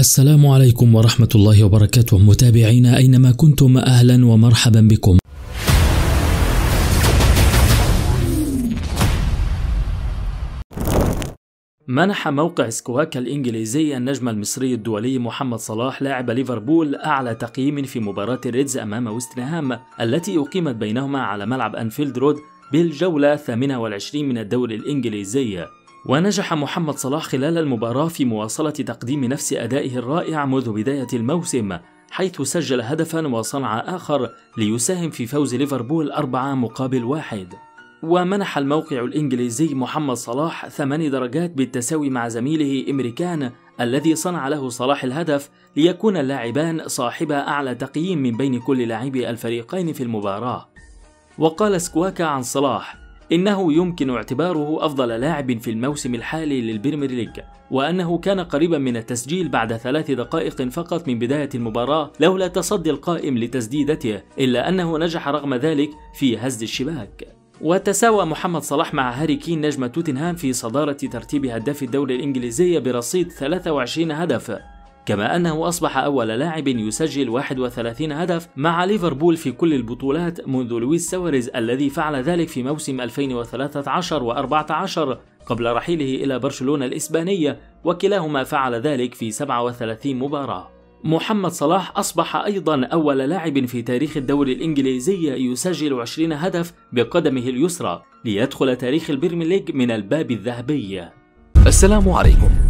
السلام عليكم ورحمة الله وبركاته. متابعينا أينما كنتم أهلا ومرحبا بكم. منح موقع سكواكا الإنجليزي النجم المصري الدولي محمد صلاح لاعب ليفربول أعلى تقييم في مباراة الريدز أمام ويستنهام التي أقيمت بينهما على ملعب أنفيلد رود بالجولة 28 من الدوري الإنجليزي. ونجح محمد صلاح خلال المباراة في مواصلة تقديم نفس أدائه الرائع منذ بداية الموسم حيث سجل هدفا وصنع آخر ليساهم في فوز ليفربول أربعة مقابل واحد. ومنح الموقع الإنجليزي محمد صلاح ثمان درجات بالتساوي مع زميله إمريكان الذي صنع له صلاح الهدف ليكون اللاعبان صاحبا أعلى تقييم من بين كل لاعبي الفريقين في المباراة. وقال سكواكا عن صلاح إنه يمكن اعتباره أفضل لاعب في الموسم الحالي للبريمير ليج وأنه كان قريبا من التسجيل بعد ثلاث دقائق فقط من بداية المباراة لولا تصدي القائم لتسديدته إلا أنه نجح رغم ذلك في هز الشباك. وتساوى محمد صلاح مع هاري كين نجم توتنهام في صدارة ترتيب هداف الدوري الإنجليزي برصيد 23 هدف. كما أنه أصبح أول لاعب يسجل 31 هدف مع ليفربول في كل البطولات منذ لويس سواريز الذي فعل ذلك في موسم 2013 و14 قبل رحيله إلى برشلونة الإسبانية وكلاهما فعل ذلك في 37 مباراة. محمد صلاح أصبح أيضا أول لاعب في تاريخ الدوري الإنجليزي يسجل 20 هدف بقدمه اليسرى ليدخل تاريخ البريمير من الباب الذهبي. السلام عليكم.